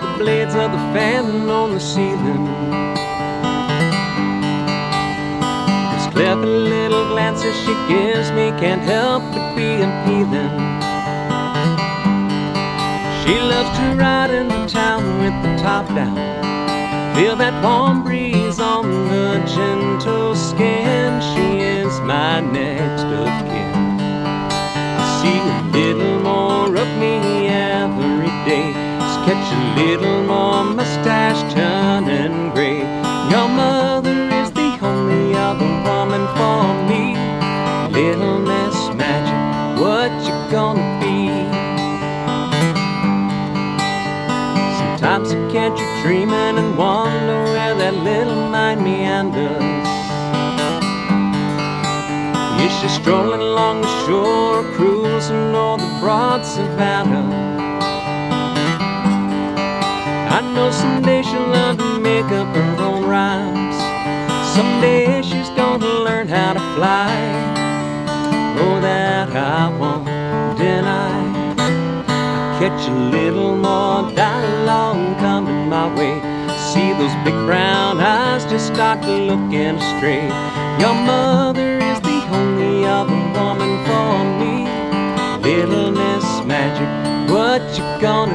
the blades of the fan on the ceiling. Those clever little glances she gives me can't help but be appealing. She loves to ride into town with the top down. Feel that warm breeze little more mustache turning gray. Your mother is the only other woman for me. Little Miss Magic, what you gonna be? Sometimes I catch you dreaming and wonder where that little mind meanders. Is she strolling along the shore, cruising o'er the broad savannah? Know someday she'll learn to make up her own rhymes. Someday she's gonna learn how to fly. Oh, that I won't deny. I catch a little more dialogue coming my way. See those big brown eyes just start looking astray. Your mother is the only other woman for me. Little Miss Magic, what you gonna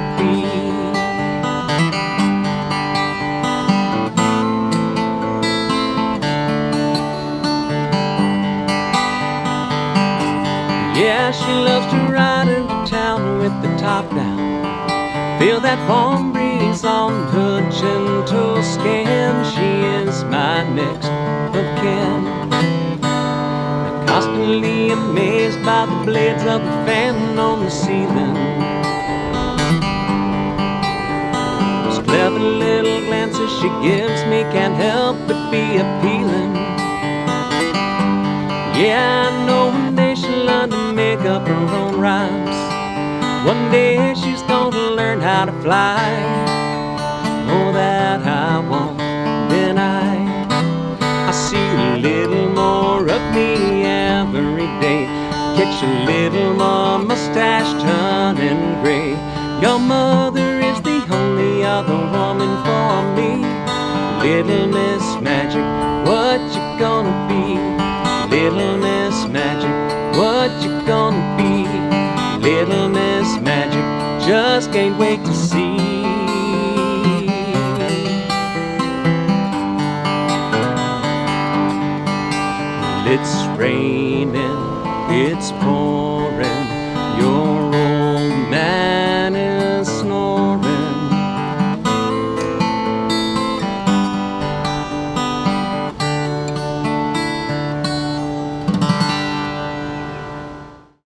Yeah, she loves to ride into town with the top down. Feel that warm breeze on her gentle skin. She is my next of kin. I'm constantly amazed by the blades of the fan on the ceiling. Those clever little glances she gives me can't help but be appealing. Yeah, I know she learned to make up her own rhymes. One day she's gonna learn how to fly. Oh, that I won't deny. I see a little more of me every day. Catch a little more mustache turning gray. Your mother is the only other woman for me. Little Miss Magic, what you gonna be? Little Miss gonna be? Little Miss Magic, just can't wait to see. It's raining, it's pouring, you're